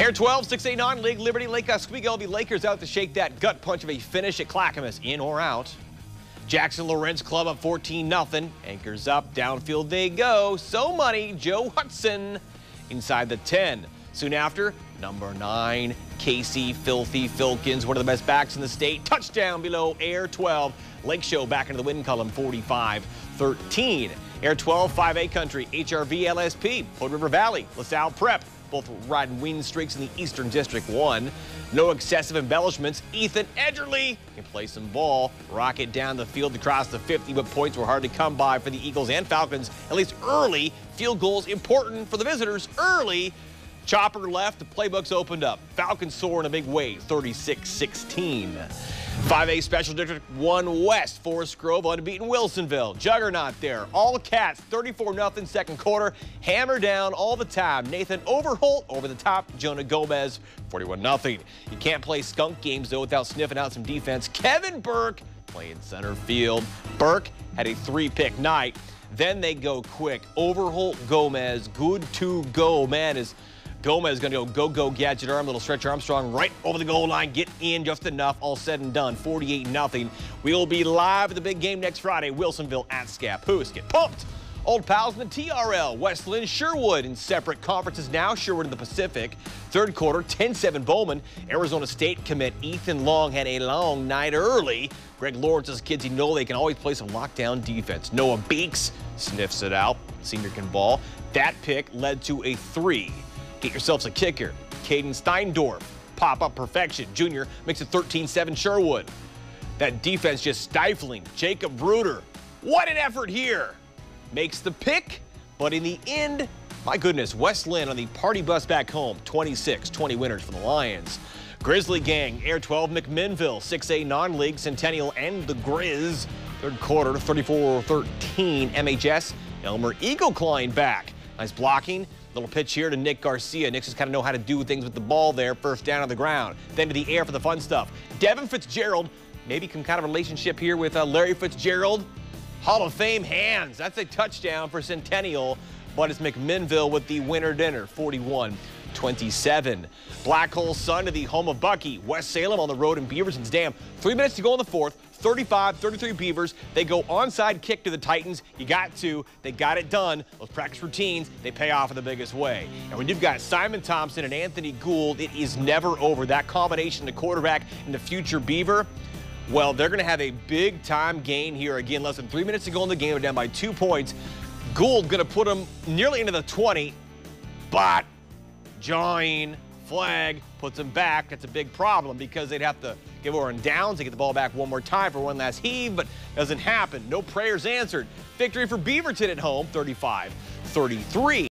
Air 12, 689 League Liberty Lake Oswego. The Lakers out to shake that gut punch of a finish at Clackamas, in or out. Jackson Lorenz Club up 14 0 Anchors up, downfield they go. So money, Joe Hudson inside the 10. Soon after, number nine, Casey Filthy Filkins, one of the best backs in the state. Touchdown below Air 12. Lake Show back into the win column 45 13. Air 12, 5A country, HRV LSP, Hood River Valley, LaSalle Prep, both riding win streaks in the Eastern District 1. No excessive embellishments. Ethan Edgerly can play some ball. Rocket down the field across the 50, but points were hard to come by for the Eagles and Falcons, at least early. Field goals important for the visitors early. Chopper left, the playbook's opened up. Falcons soar in a big way, 36-16. 5A Special District 1 West, Forest Grove unbeaten Wilsonville. Juggernaut there. All cats, 34-0 second quarter. Hammer down all the time. Nathan Overholt over the top. Jonah Gomez, 41-0. You can't play skunk games, though, without sniffing out some defense. Kevin Burke playing center field. Burke had a three-pick night. Then they go quick. Overholt, Gomez, good to go. Man, is Gomez is going to go go-go gadget arm, little stretch Armstrong right over the goal line, get in just enough, all said and done, 48-0. We'll be live at the big game next Friday, Wilsonville at Scappoose. Get pumped! Old pals in the TRL, West Linn, Sherwood in separate conferences now. Sherwood in the Pacific. Third quarter, 10-7 Bowman. Arizona State commit Ethan Long had a long night early. Greg Lawrence's kids, you know they can always play some lockdown defense. Noah Beeks sniffs it out. Senior can ball. That pick led to a three. Get yourselves a kicker. Caden Steindorf, pop-up perfection. Junior makes it 13-7 Sherwood. That defense just stifling. Jacob Bruder, what an effort here. Makes the pick, but in the end, my goodness, West Linn on the party bus back home. 26-20 winners for the Lions. Grizzly Gang, Air 12 McMinnville, 6A non-league, Centennial and the Grizz. Third quarter, 34-13 MHS. Elmer Eagle Klein back. Nice blocking. Little pitch here to Nick Garcia. Nick just kind of know how to do things with the ball there. First down on the ground. Then to the air for the fun stuff. Devin Fitzgerald, maybe some kind of relationship here with uh, Larry Fitzgerald. Hall of Fame hands. That's a touchdown for Centennial. But it's McMinnville with the winner dinner, 41 27. Black Hole Sun to the home of Bucky. West Salem on the road in Beaverton's Dam. Three minutes to go in the fourth. 35-33 Beavers. They go onside kick to the Titans. You got to. They got it done. Those practice routines, they pay off in the biggest way. And when you've got Simon Thompson and Anthony Gould, it is never over. That combination, the quarterback and the future Beaver, well, they're going to have a big time gain here. Again, less than three minutes to go in the game. They're down by two points. Gould going to put them nearly into the 20, but Join flag puts them back. That's a big problem because they'd have to give over on downs to get the ball back one more time for one last heave, but doesn't happen. No prayers answered. Victory for Beaverton at home, 35-33.